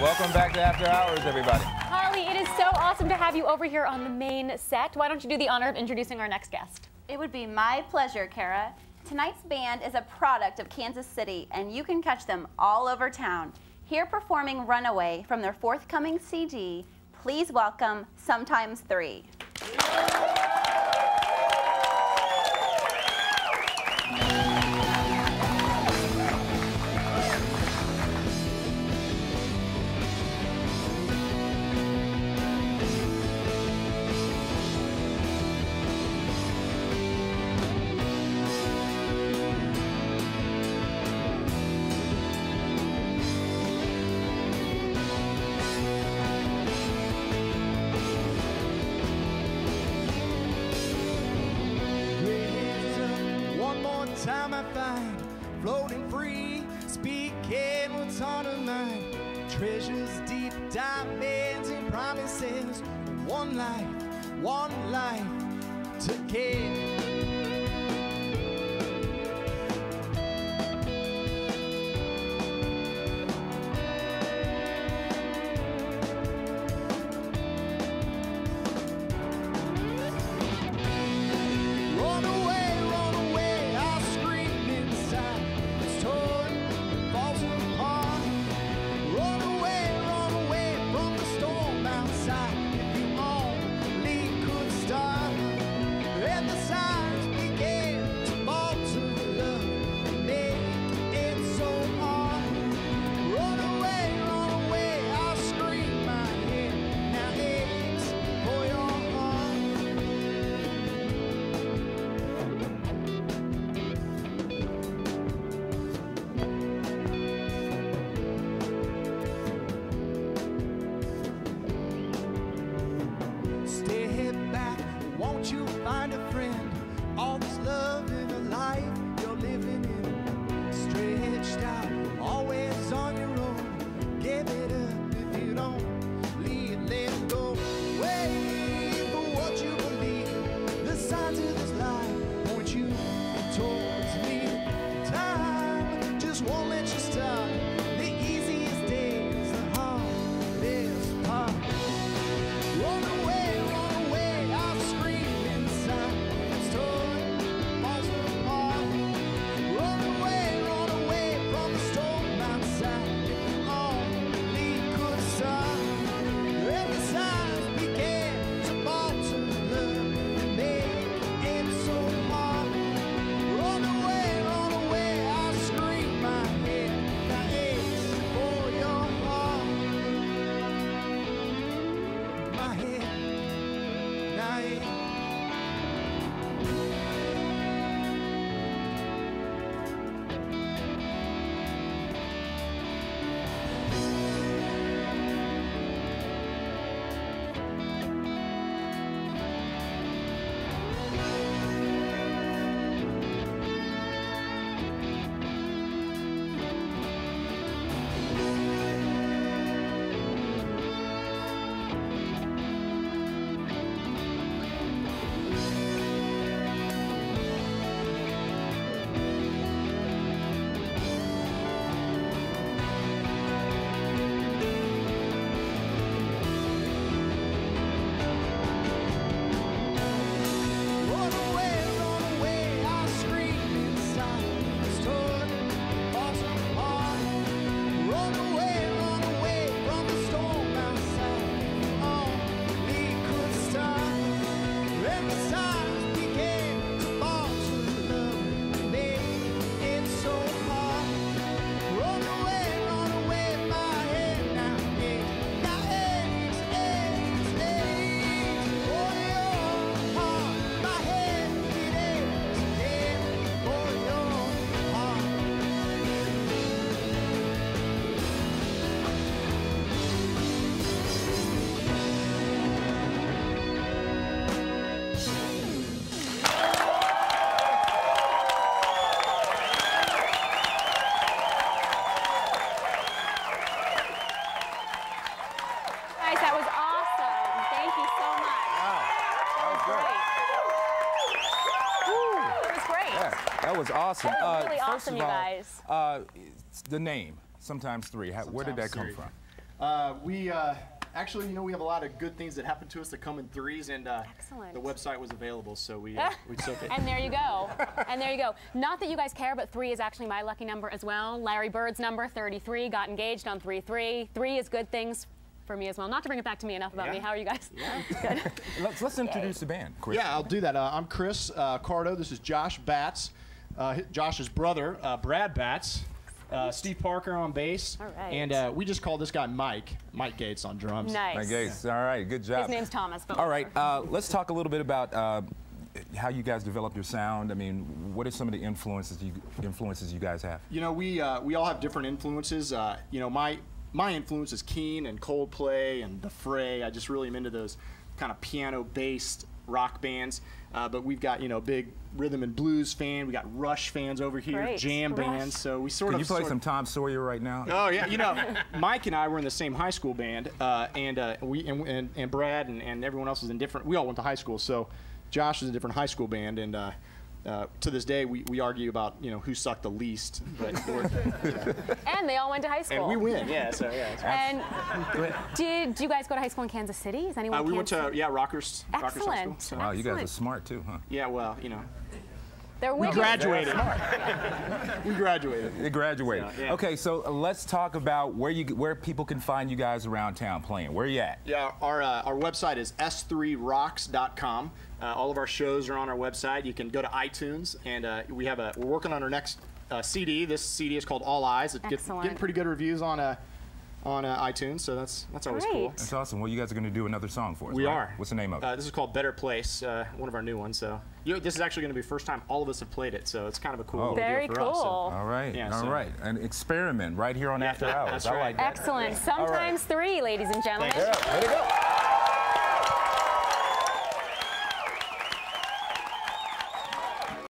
Welcome back to After Hours, everybody. Holly, it is so awesome to have you over here on the main set. Why don't you do the honor of introducing our next guest? It would be my pleasure, Cara. Tonight's band is a product of Kansas City, and you can catch them all over town. Here performing Runaway from their forthcoming CD, please welcome Sometimes Three. time I find floating free, speaking what's on her mind. Treasures deep, diamonds and promises. One life, one life won't let you was awesome. That was uh, really First awesome, all, guys. Uh, the name, sometimes three. Sometimes where did that come three. from? Uh, we uh, actually, you know, we have a lot of good things that happen to us that come in threes, and uh, the website was available, so we, uh, we took it. and there you go. and there you go. Not that you guys care, but three is actually my lucky number as well. Larry Bird's number, 33, got engaged on 3 3. Three is good things. For me as well. Not to bring it back to me enough about yeah. me. How are you guys? Yeah. good. Let's, let's introduce the band, Chris. Yeah, I'll do that. Uh, I'm Chris uh, Cardo. This is Josh Batts uh, Josh's brother, uh, Brad Batts. Uh, Steve Parker on bass, All right. and uh, we just call this guy Mike, Mike Gates on drums. Nice. My Gates. All right, good job. His name's Thomas. But All right, uh, let's talk a little bit about uh, how you guys develop your sound. I mean, what are some of the influences you influences you guys have? You know, we uh, we all have different influences. Uh, you know, my my influence is Keane and Coldplay and The Fray. I just really am into those kind of piano-based rock bands. Uh, but we've got you know big rhythm and blues fan. We got Rush fans over here, Great. jam Rush. bands. So we sort Can of you play sort some Tom Sawyer right now? Oh yeah, you know, Mike and I were in the same high school band, uh, and uh, we and, and, and Brad and, and everyone else was in different. We all went to high school, so Josh is a different high school band, and uh, to this day we, we argue about you know who sucked the least, but we're, and they all went to high school. and we win. Yeah, so yeah. it's- And did, did you guys go to high school in Kansas City? Is anyone? Uh, we went Kansas to yeah Rockhurst. Rockhurst High School. Excellent. So- Wow, you guys are smart too, huh? yeah, well, you know, They're we graduated. we graduated. They graduated. Yeah, yeah. Okay, so uh, let's talk about where you where people can find you guys around town playing. Where you at? Yeah, our, uh, our website is s3rocks.com. Uh, all of our shows are on our website. You can go to iTunes, and uh, we have a we're working on our next uh, CD. This CD is called All Eyes. It's get- getting pretty good reviews on uh, on uh, iTunes, so that's that's always cool. That's awesome. Well, you guys are going to do another song for us. We right? are. What's the name of it? Uh, this is called Better Place, uh, one of our new ones. So you know, this is actually going to be first time all of us have played it. So it's kind of a cool Oh. little Very deal for us. so- cool. all right, yeah, all so- right. An experiment right here on Yeah, After Hours. that's I like that. Excellent. Sometimes three, ladies and gentlemen. Thanks. Yeah, way to go.